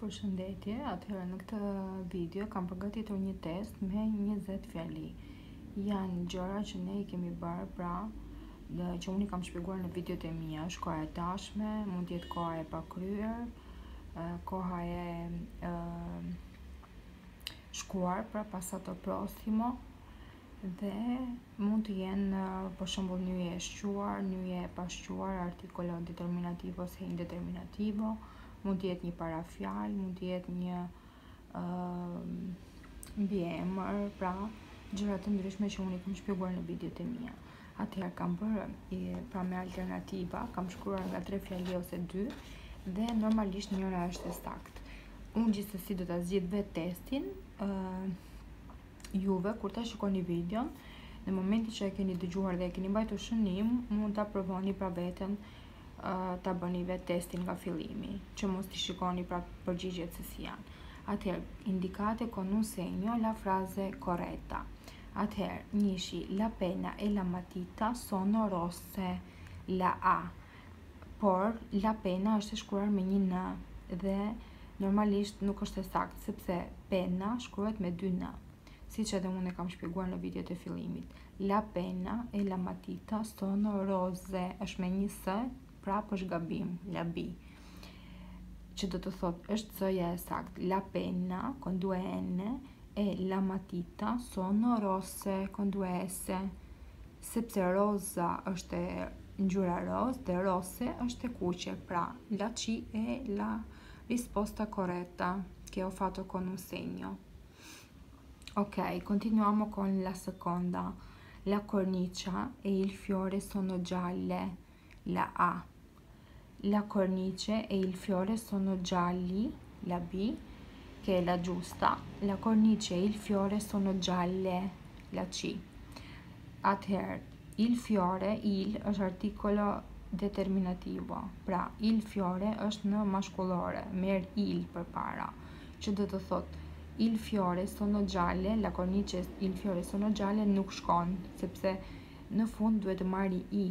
Përshëndetje, atëherë në këtë video kam përgatitur një test me 20 fjali. Janë gjëra që ne i kemi bërë pra dhe që unë i kam shpjeguar në videot e mia, është koha e tashme, mund të jetë koha e pakryer, koha e shkuar pra passato prossimo, dhe mund të jenë për shembull nyje e shquar, nyje e pashquar, articolo determinativo ose indeterminativo, mund të jetë një parafjalë, mund të jetë një uh, mbiemër, pra gjëra të ndryshme që unë i kam shpjeguar në videot e mia. Atëherë kam bërë pra me alternativa, kam shkruar nga tre fjali ose dy dhe normalisht njëra është e saktë. Unë gjithsesi do ta zgjidh vetë testin, uh, juve kur ta shikoni videon, në momentin që e keni dëgjuar dhe e keni mbajtur shënim, mund ta provoni pra veten ta bëni vetë testin nga fillimi, që mos t'i shikoni pra përgjigjet se si janë. Atëherë, indicate con un segno la frase corretta. Atëherë, njëshi, la pena e la matita sono rosse, la A. por la pena është e shkruar me një në dhe normalisht nuk është e saktë sepse pena shkruhet me dy në siç edhe unë e kam shpjeguar në videot e fillimit la pena e la matita sono rose është me një së prap është gabim la bi që do të thotë është cëja e saktë la penna con due enne e la matita sono rosse con due esse sepse rosa është njura roz dhe rose është kuqe pra la qi e la risposta koreta che ho fatto con un segno ok, continuiamo con la seconda la cornicia e il fiore sono gialle la a. La cornice e il fiore sono gialli, la b, che è la giusta. La cornice e il fiore sono gialle, la c. Atëherë, il fiore, il është artikolo determinativo. Pra, il fiore është në mashkullore, merr il përpara, që do të thotë il fiore sono gialle, la cornice il fiore sono gialle nuk shkon, sepse në fund duhet të marri i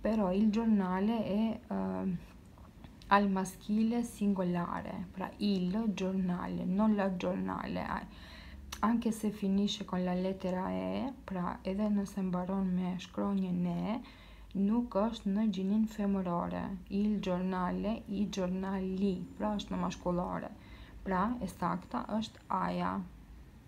Però il giornale è uh, al maschile singolare, pra il giornale, non la giornale, anche se finisce con la lettera e, pra edhe nëse mbaron me shkronjën e, nuk është në gjinin femërore. Il giornale, i giornali, pra është në mashkullore. Pra, e sakta është aja.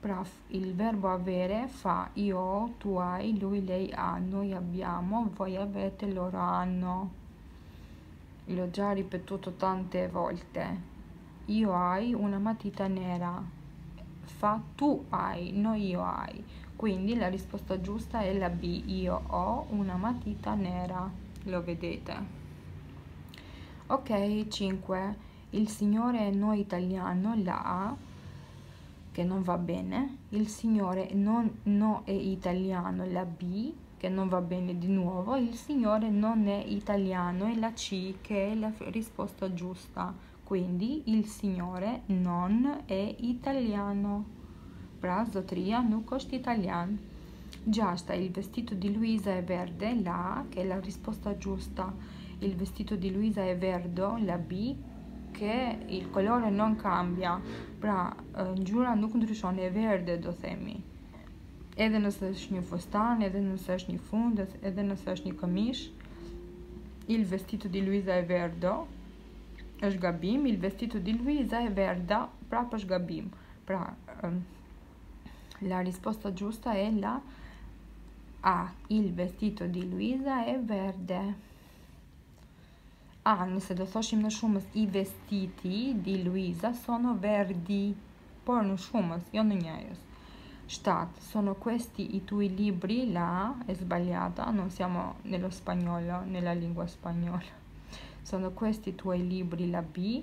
Pra, il verbo avere fa io, tu hai, lui, lei ha, noi abbiamo, voi avete, loro hanno. L'ho già ripetuto tante volte io hai una matita nera. Fa tu hai, no io hai. Quindi la risposta giusta è la B. Io ho una matita nera. Lo vedete? Ok, 5. Il signore non italiano, la A, che non va bene. Il signore non, no è italiano, la B, che non va bene di nuovo. Il signore non è italiano, è la C, che è la risposta giusta. quindi il signore non è italiano. Pra zotria nuk është italian. Gjashta, Il vestito di Luisa è verde, la A, che è la risposta giusta. Il vestito di Luisa è verdo, la B, che il colore non cambia. Pra, ngjyra nuk ndryshon, e verde do themi. Edhe nëse është një fustan, edhe nëse është një fund, edhe nëse është një këmishë, il vestito di Luisa è verdo, është gabim, il vestito di Luisa è verda, prapë është gabim. Pra, la risposta giusta è la A. Il vestito di Luisa è verde. A. Nëse do thoshim në shumës, i vestiti di Luisa sono verdi. Por në shumës, jo në njëjës. 7. Sono questi i tuoi libri la e sbagliata. Non siamo nello spagnolo, nella lingua spagnola sono questi i tuoi libri la B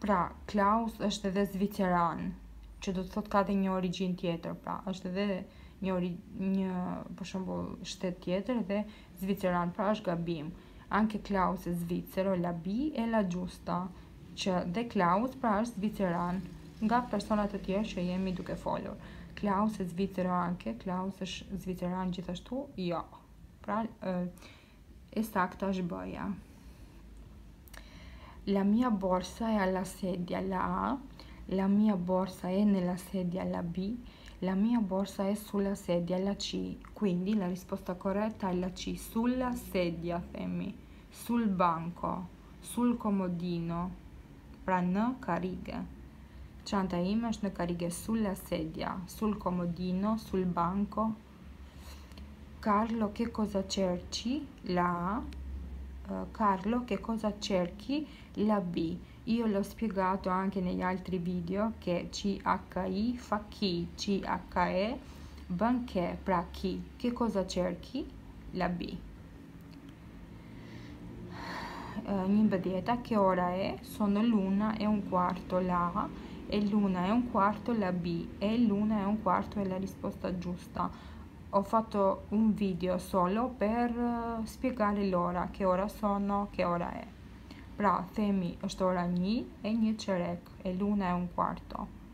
Pra, Klaus është edhe zviceran, që do të thotë ka dhe një origjinë tjetër, pra, është edhe një ori, një për shembull shtet tjetër dhe zviceran, pra është gabim. Anche Klaus è svizzero la bi è la giusta, që dhe Klaus pra është zviceran, nga persona të tjerë që jemi duke folur. Klaus è svizzero anche, Klaus është zviceran gjithashtu, jo. Pra, e sakta është bëja. La mia borsa e alla sedia la A, la mia borsa è nella sedia alla B, la mia borsa è sulla sedia alla C, quindi la risposta corretta è la C, sulla sedia, Femi, sul banco, sul comodino, pra në Cianta Çanta ime është sulla sedia, sul comodino, sul banco. Carlo che cosa cerci? La A. Eh, Carlo che cosa cerchi? La B. Io l'ho spiegato anche negli altri video che CHI fa chi, CHE banche pra chi. Che cosa cerchi? La B. Uh, eh, Nimbadeta, che ora è? Sono l'una e un quarto la A e l'una e un quarto la B e l'una e un quarto è la risposta giusta ho fatto un video solo per eh, spiegare l'ora, che ora sono, che ora è. Pra, themi, është ora një e një qerek, e luna e un quarto.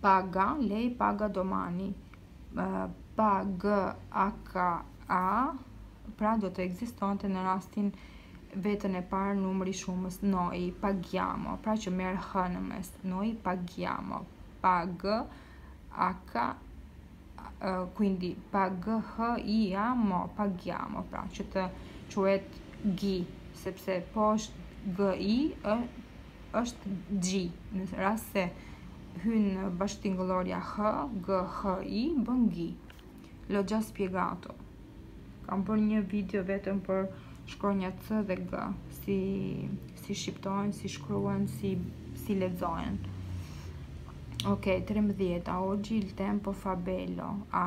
Paga, lei paga domani. Pag acca, pra do të ekzistonte në rastin vetën e parë numri shumës noi paghiamo, pra që merr h në mes. Noi paghiamo. Pag acca quindi pag h i amo paghiamo, pra që të quhet gi, sepse po është gi, është gji, në rast se hyn bashkëtingëllorja h, g, h, i, bën gi. L'ho già spiegato. Kam bërë një video vetëm për shkronjat c dhe g, si, si shqiptohen, si shkruhen, si, si lexohen. Ok, 13, a oggi il tempo fa bello, a...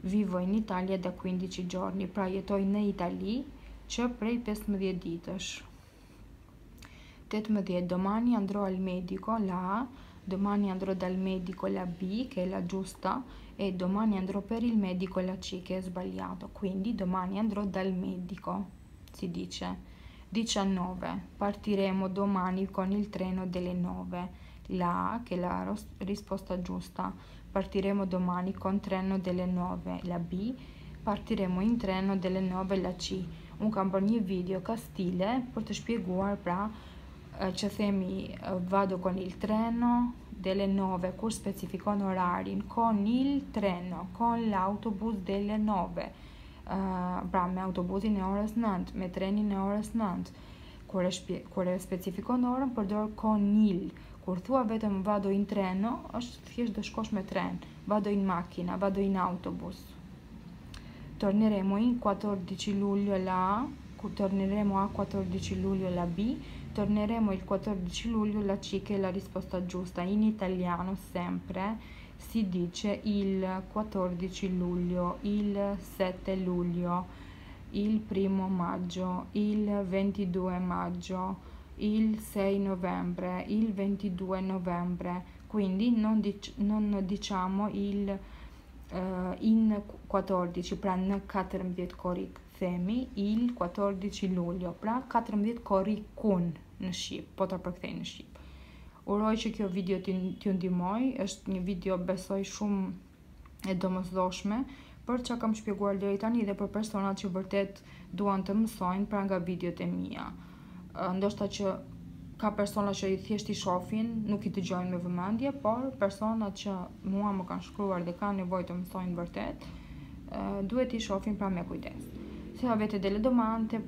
vivo in Italia da 15 giorni, pra jetoj në Itali që prej 15 ditësh. 18. Domani andrò al medico, la A, domani andrò dal medico, la B, che è la giusta, e domani andrò per il medico, la C, che è sbagliato, quindi domani andrò dal medico, si dice. 19. Partiremo domani con il treno delle 9. La A che è la risposta giusta. Partiremo domani con treno delle nove la B Partiremo in treno delle nove la C Unë kam bërë një video kastile për të shpjeguar pra që themi vado con il treno delle nove kur specifikon orarin con il treno con l'autobus delle nove pra me autobusin e orës 9 me trenin e orës 9 kur e, shpje, kur e specifikon orën përdor con il Kur thua vetëm vado in treno, është thjesht do shkosh me tren, vado in macchina, vado in autobus. Torneremo in 14 luglio la A, torneremo a 14 luglio la B, torneremo il 14 luglio la C che è la risposta giusta in italiano sempre. si dice il 14 luglio, il 7 luglio, il 1 maggio, il 22 maggio, il sei novembre, il ventidue novembre, quindi non, dic- non diciamo il uh, in 14, pra në 14 korrik, themi il 14 luglio, pra 14 korrikun në Shqip, po ta përkthej në Shqip. Uroj që kjo video t'ju ndihmojë, është një video besoj shumë e domosdoshme për çka kam shpjeguar deri tani dhe për personat që vërtet duan të mësojnë pra nga videot e mia. Ndoshta që ka persona që i thjesht i shofin, nuk i dëgjojnë me vëmendje, por personat që mua më kanë shkruar dhe kanë nevojë të mësojnë vërtet, duhet t'i shofin pra me kujdes. Se avete delle domande,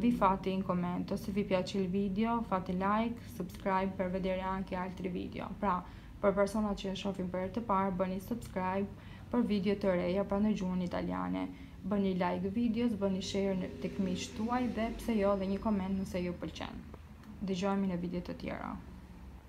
vi fate in commento se vi piace il video, fate like, subscribe per vedere anche altri video. Pra, Për personat që e shofin për herë të parë, bëni subscribe për video të reja pra në gjuhën italiane. Bëni like videos, bëni share tek miqtë tuaj dhe pse jo dhe një koment nëse ju pëlqen. Dëgjohemi në video të tjera.